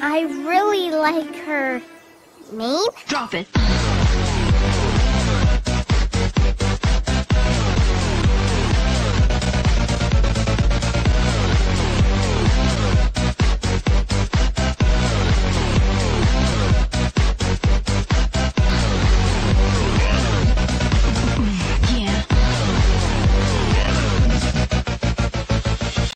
I really like her name. Drop it.